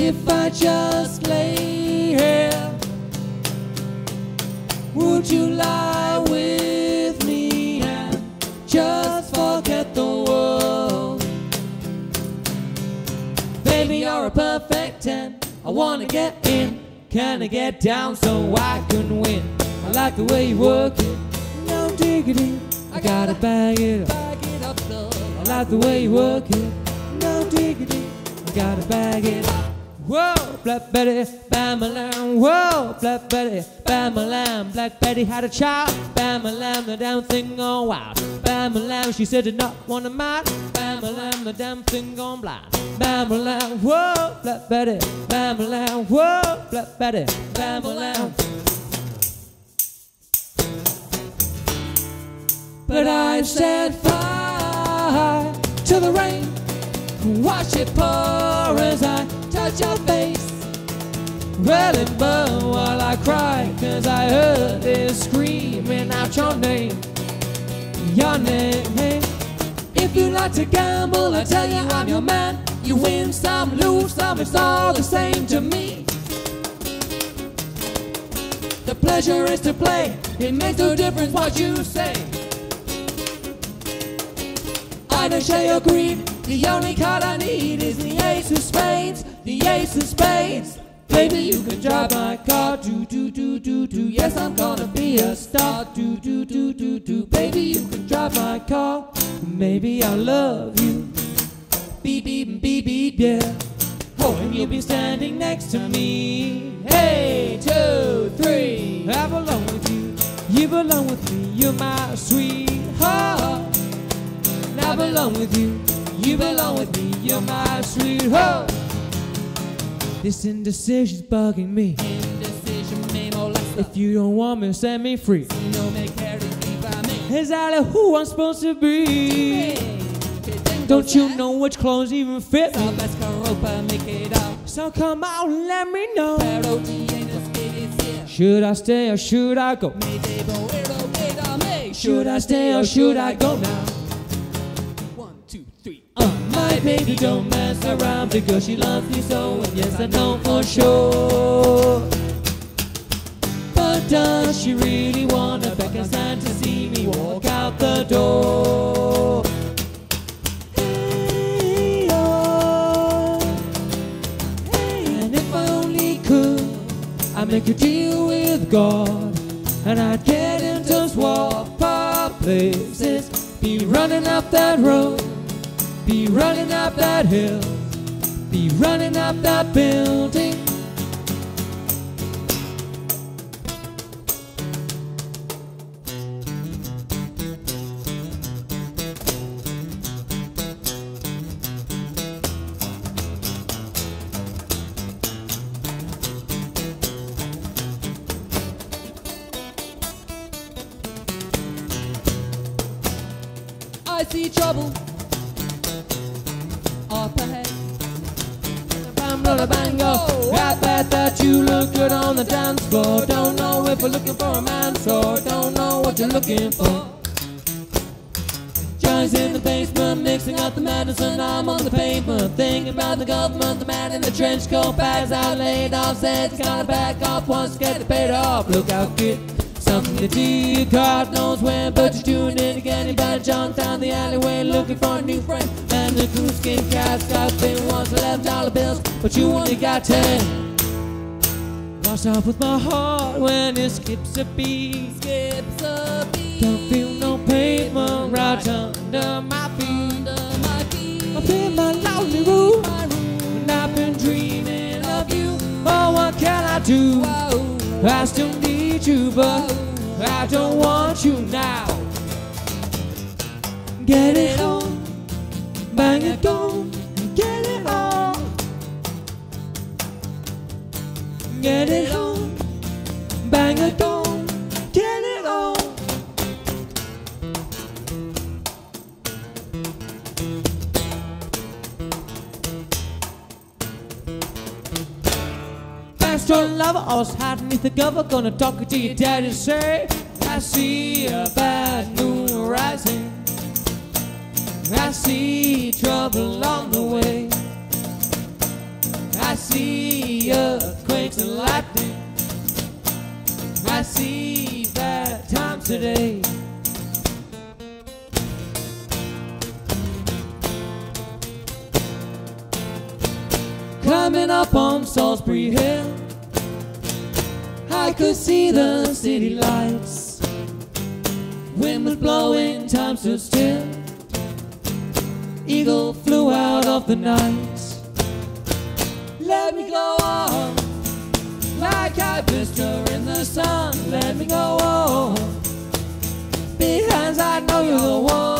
if I just lay here? Would you lie with me and just forget the world? Baby, you're a perfect 10. I wanna get in. Can I get down so I can win? I like the way you work it. No diggity. I gotta bag it up. I like the way you work it. No diggity. I gotta bag it up. Whoa, Black Betty, bam lamb. Whoa, Black Betty, bam lamb. Black Betty had a child, bam lamb. The damn thing gone wild. Bam a lamb, she said did not want to mind. Bam lamb, the damn thing gone blind. Bam lamb, whoa, Black Betty, bam lamb. Whoa, Black Betty, bam lamb. But I set fire to the rain. Watch it pour as I your face. Well, it burn while I cry, cause I heard it screaming out your name. Your name. If you like to gamble, I tell you I'm your man. You win some, lose some, it's all the same to me. The pleasure is to play, it makes no difference what you say. I don't share your greed. The only card I need is the ace of spades. The ace of spades. Baby, you can drive my car. Do do do do do. Yes, I'm gonna be a star. Do do do do do. Baby, you can drive my car. Maybe I'll love you. Beep beep beep beep yeah. Oh, and you'll be standing next to me. Hey, two, three. I belong with you. You belong with me. You're my sweetheart. I belong with you. You belong with me. You're my sweetheart. This indecision's bugging me. Indecision me molesta. If you don't want me, set me free. No me quieres viva me. Is that who I'm supposed to be? Don't you know which clothes even fit me? Sabes que ropa me queda, So come out and let me know. pero tienes que decir. Should I stay or should I go? Me debo ir o quédame. Should I stay or should I go now? Uh, baby don't mess around because she loves me so, and yes I know for sure. But does she really wanna back stand to see me walk out the door? Hey, and if I only could, I'd make a deal with God, and I'd get into swap places, be running up that road. Be running up that hill, be running up that building. I see trouble Roll bango. I bet that you look good on the dance floor. Don't know if we're looking for a man, so don't know what you're looking for. Johnny's in the basement, mixing up the medicine. I'm on the pavement, thinking about the government. The man in the trench coat bags out laid off, said he's gotta back off once get it paid off. Look out, kid. Something to do, God knows when, but you're doing it again. You better jump down the alleyway looking for a new friend. And the coonskin cat's got thin ones, eleven dollar bills, but you only got ten. What's up with my heart when it skips a beat? Skips a beat. Don't feel no pavement right under my feet. Under my feet. Up in my lonely room, My room. and I've been dreaming of you. Oh, what can I do? Whoa. I still need you, but I don't want you now. Get it on, bang it on, get it on. Get it on, bang it on, Bastard lover, I was hiding beneath the cover, gonna talk to your daddy. Say, I see a bad moon rising. I see trouble on the way. I see earthquakes and lightning. I see bad times today. Coming up on Solsbury Hill, I could see the city lights. Wind was blowing, time stood still. Eagle flew out of the night. Let me go on, like I blister in the sun. Let me go on, because I know you're the one.